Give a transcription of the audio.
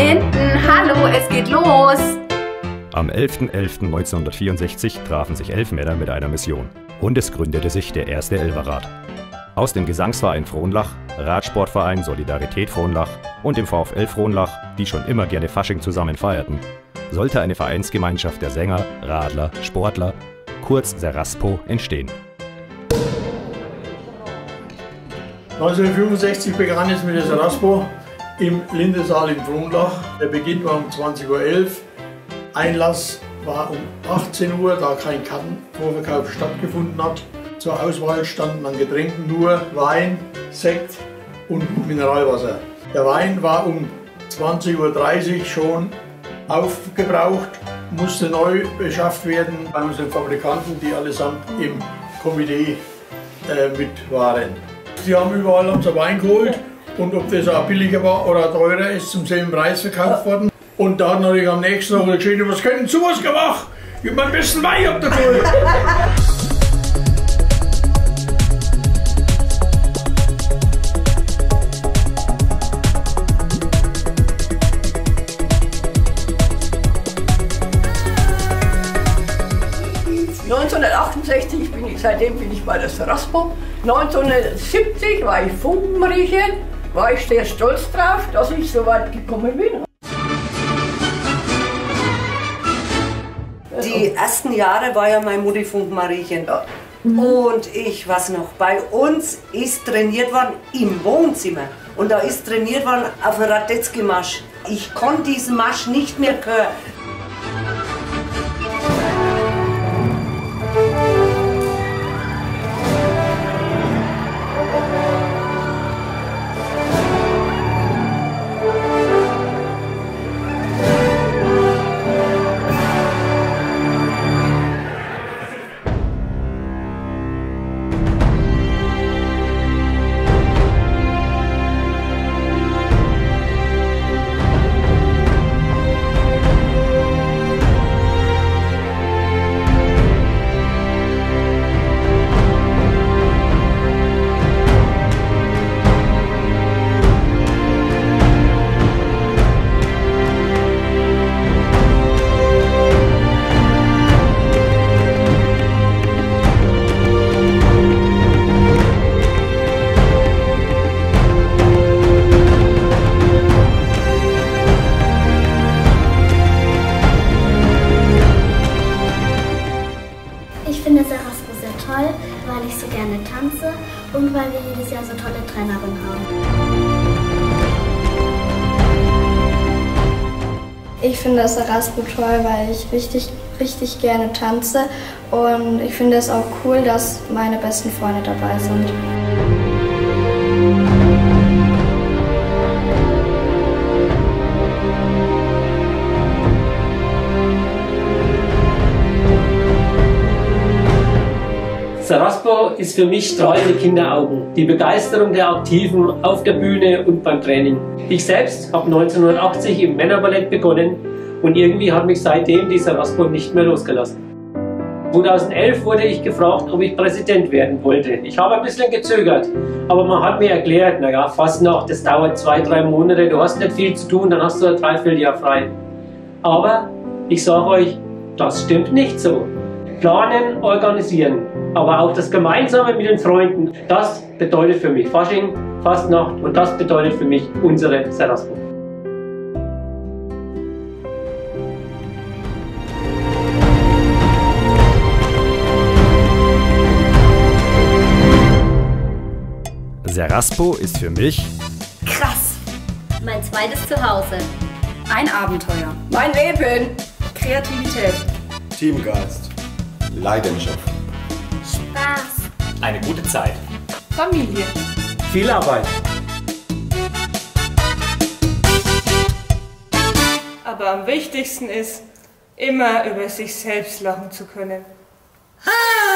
hinten. Hallo, es geht los. Am 11.11.1964 trafen sich elf Männer mit einer Mission und es gründete sich der erste Elverrad. Aus dem Gesangsverein Frohnlach, Radsportverein Solidarität Frohnlach und dem VfL Frohnlach, die schon immer gerne Fasching zusammen feierten, sollte eine Vereinsgemeinschaft der Sänger, Radler, Sportler, kurz Seraspo, entstehen. 1965 begann es mit der Seraspo im Lindesaal in Frohnlach. Der Beginn war um 20.11 Uhr. Einlass war um 18 Uhr, da kein Kartenvorverkauf stattgefunden hat. Zur Auswahl standen an Getränken nur Wein, Sekt und Mineralwasser. Der Wein war um 20.30 Uhr schon aufgebraucht, musste neu beschafft werden bei unseren Fabrikanten, die allesamt im Komitee äh, mit waren. Sie haben überall unser Wein geholt und ob das auch billiger war oder teurer ist, zum selben Preis verkauft worden. Und dann habe ich am nächsten Tag geschrieben, was können Sie was gemacht? Ich mein besten Wein abgeholt. 1968 bin ich, seitdem bin ich bei der Saraspo. 1970 war ich Funkenmariechen, war ich sehr stolz drauf, dass ich so weit gekommen bin. Die ersten Jahre war ja mein Mutti Funkmariechen da. Und ich weiß noch, bei uns ist trainiert worden im Wohnzimmer. Und da ist trainiert worden auf dem Radetzky-Marsch. Ich konnte diesen Marsch nicht mehr hören. Und weil wir jedes Jahr so tolle Trainerin haben. Ich finde das Erasmus toll, weil ich richtig, richtig gerne tanze und ich finde es auch cool, dass meine besten Freunde dabei sind. Saraspo ist für mich strahlende Kinderaugen, die Begeisterung der Aktiven auf der Bühne und beim Training. Ich selbst habe 1980 im Männerballett begonnen und irgendwie hat mich seitdem die Saraspo nicht mehr losgelassen. 2011 wurde ich gefragt, ob ich Präsident werden wollte. Ich habe ein bisschen gezögert, aber man hat mir erklärt, naja, fast noch, das dauert zwei, drei Monate, du hast nicht viel zu tun, dann hast du ein Dreivierteljahr frei. Aber ich sage euch, das stimmt nicht so. Planen, organisieren, aber auch das Gemeinsame mit den Freunden, das bedeutet für mich Fasching, Fastnacht und das bedeutet für mich unsere Serasmus. Seraspo ist für mich krass. Mein zweites Zuhause. Ein Abenteuer. Mein Leben. Kreativität. Teamgeist. Leidenschaft. Spaß. Eine gute Zeit. Familie. Viel Arbeit. Aber am wichtigsten ist, immer über sich selbst lachen zu können. Ah!